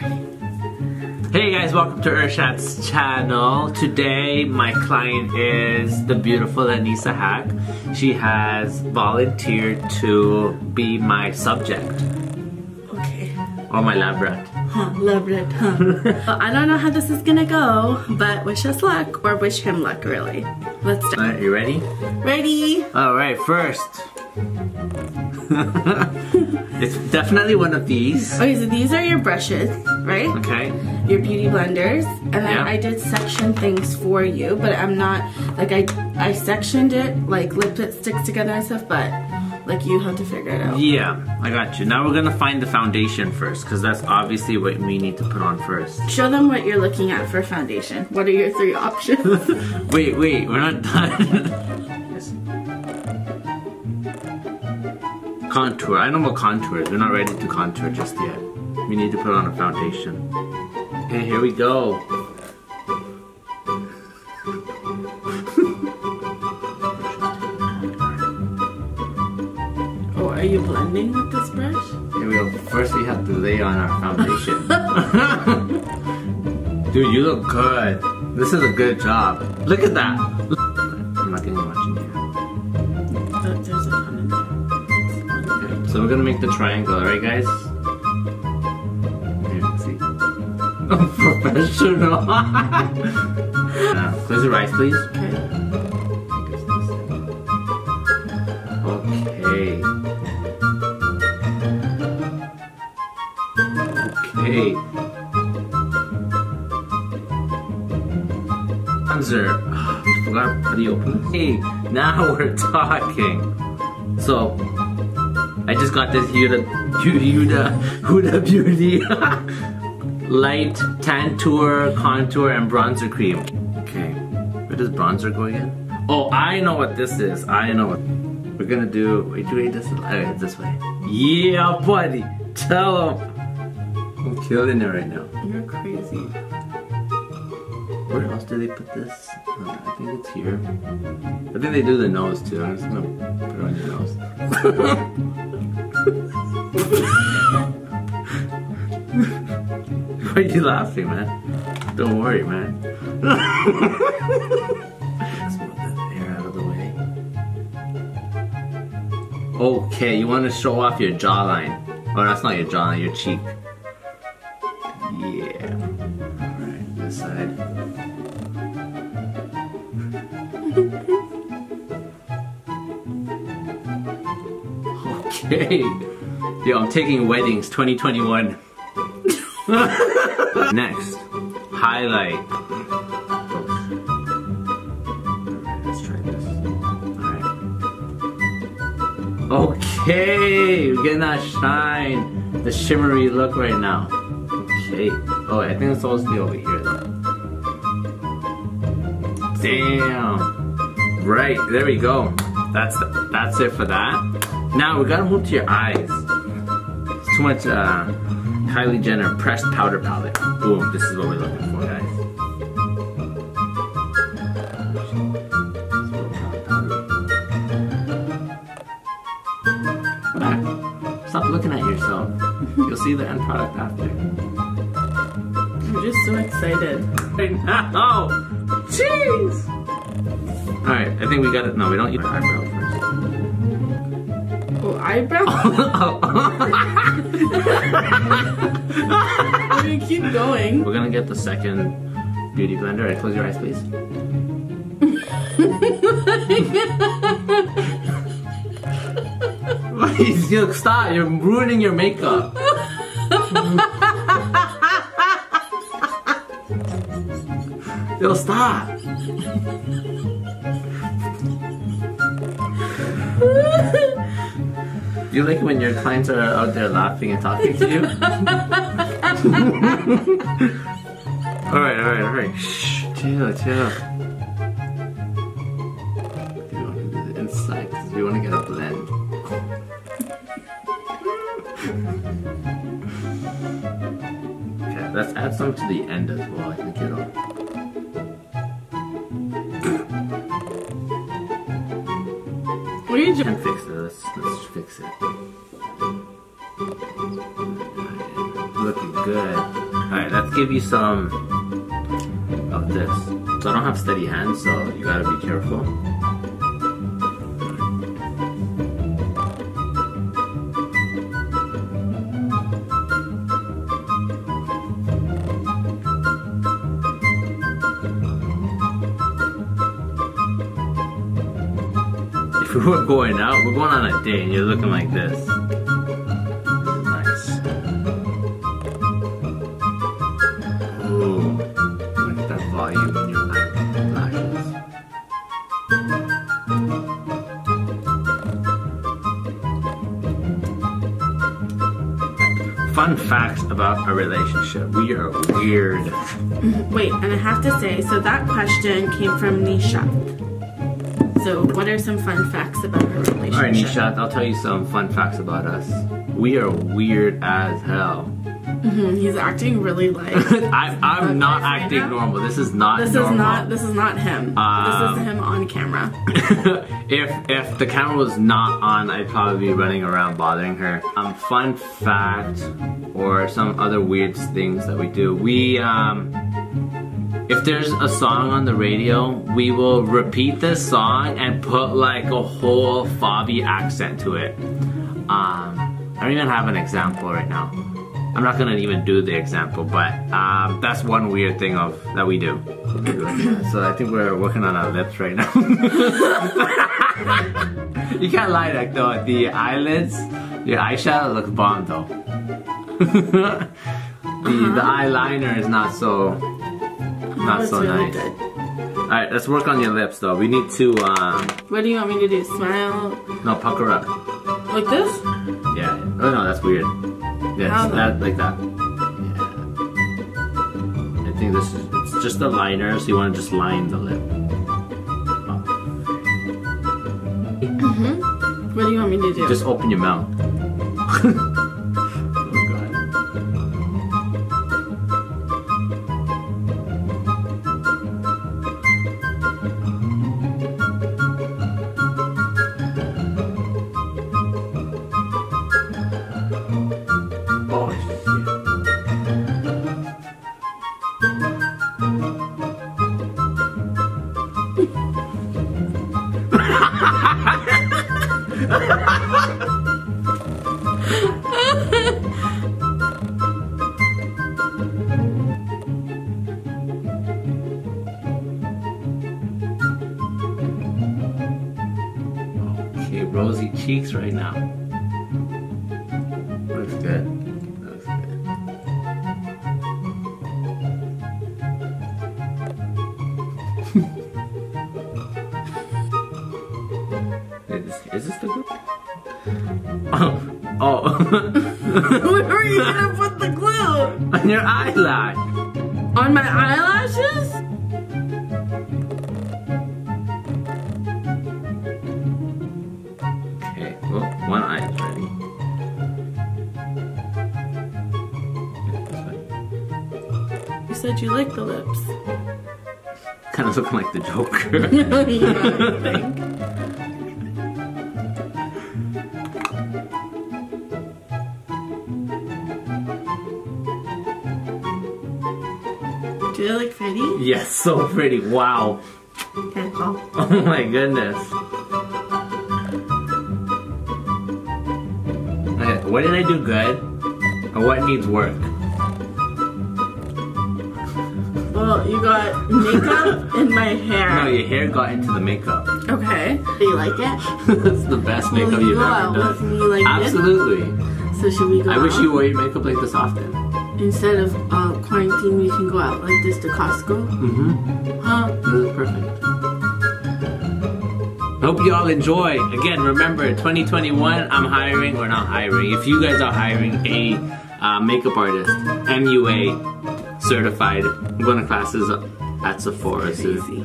Hey guys, welcome to Irshad's channel. Today my client is the beautiful Anisa Haq. She has volunteered to be my subject. Okay. Or my lab rat. Huh, love it, huh? well, I don't know how this is gonna go, but wish us luck, or wish him luck, really. Let's start. Alright, you ready? Ready? Alright, first. it's definitely one of these. Okay, so these are your brushes, right? Okay. Your beauty blenders, and then Yeah. I did section things for you, but I'm not like I I sectioned it like lip it sticks together and stuff, but like you have to figure it out. Yeah, I got you. Now we're gonna find the foundation first, because that's obviously what we need to put on first. Show them what you're looking at for foundation. What are your three options? Wait, wait, we're not done. contour. I know what contour is. We're not ready to contour just yet. We need to put on a foundation. Okay, here we go. oh, are you blending with this brush? Here we go. First, we have to lay on our foundation. Dude, you look good. This is a good job. Look at that. We're gonna make the triangle, alright guys? Here, see. Professional. uh, close your eyes, please. Okay. Okay. Okay. Bronzer. Ah, we forgot how you open? Hey, now we're talking. So, I just got this Huda, Huda, Huda Beauty Light Tantour Contour and Bronzer Cream. Okay, where does bronzer go again? Oh, I know what this is. I know what. We're gonna do, wait, do we this, okay, this way. Yeah, buddy, tell him. I'm killing it right now. You're crazy. Where else do they put this? Uh, I think it's here. I think they do the nose too. I'm just gonna put it on your nose. Why are you laughing, man? Don't worry, man. Let's move the out of the way. Okay, you want to show off your jawline. Oh, that's not your jawline, your cheek. Yeah. Alright, this side. Okay. Yo, I'm taking weddings 2021. Next, highlight. Let's try this. Alright. Okay, we're getting that shine, the shimmery look right now. Okay. Oh, I think it's supposed to be over here though. Damn. Right, there we go. That's that's it for that. Now we gotta move to your eyes. Too much uh, Kylie Jenner pressed powder palette. Boom, this is what we're looking for, guys. Back. Stop looking at yourself. You'll see the end product after. I'm just so excited. Right now! Jeez! Alright, I think we got it. No, we don't eat eyebrow first. Oh, eyebrow? I mean, keep going. We're gonna get the second beauty blender. Alright, close your eyes, please. Please, you stop. You're ruining your makeup. Yo, stop. You like when your clients are out there laughing and talking to you? alright, alright, alright. Shh, chill, chill. We want to do the inside because we want to get a blend. okay, let's add some to the end as well. I think it'll. What are you doing? Can fix it. Let's, let's fix it. Looking good. Alright, let's give you some of this. So I don't have steady hands, so you gotta be careful. Were going out, we're going on a date and you're looking like this. Nice. Ooh, look at that volume in your. Fun facts about a relationship. We are weird. Wait, and I have to say, so that question came from Nisha. So, what are some fun facts about her relationship? Alright, Nishat, I'll tell you some fun facts about us. We are weird as hell. Mhm, He's acting really like. I, I'm not acting now? normal. This is not This normal. is not. This is not him. Um, this is him on camera. if if the camera was not on, I'd probably be running around bothering her. Um, fun fact, or some other weird things that we do. We um, if there's a song on the radio, we will repeat this song and put like a whole Fabi accent to it. Um, I don't even have an example right now. I'm not gonna even do the example, but um, that's one weird thing of that we do. So I think we're working on our lips right now. you can't lie, like though the eyelids, your eyeshadow looks bomb though. the the eyeliner is not so not so really nice. good. All right, let's work on your lips though. We need to um, What do you want me to do? Smile no pucker up. like this? Yeah. Oh no, that's weird. Yes, How that like that. Yeah. I think this is it's just a liner, so you want to just line the lip. Oh. What do you want me to do? Just open your mouth. Rosy cheeks right now. Looks good. Looks good. is, this, is this the glue? Oh, oh. Where are you gonna put the glue? on your eyelash. On my eyelashes? One eye is ready. You said you like the lips. Kind of looking like the Joker. yeah. Do they look pretty? yes, so pretty. Wow. Oh my goodness. What did I do good? Or what needs work? Well, you got makeup in my hair. No, your hair got into the makeup. Okay. Do you like it? That's the best Will makeup you you've ever out done. me like Absolutely. this? So should we go I wish you wore your makeup like this often. Instead of uh, quarantine, we can go out like this to Costco. Mm-hmm. Huh? This is perfect. Hope you all enjoy. Again, remember 2021, I'm hiring or not hiring. If you guys are hiring a uh, makeup artist, MUA certified, I'm going to classes at Sephora. Crazy.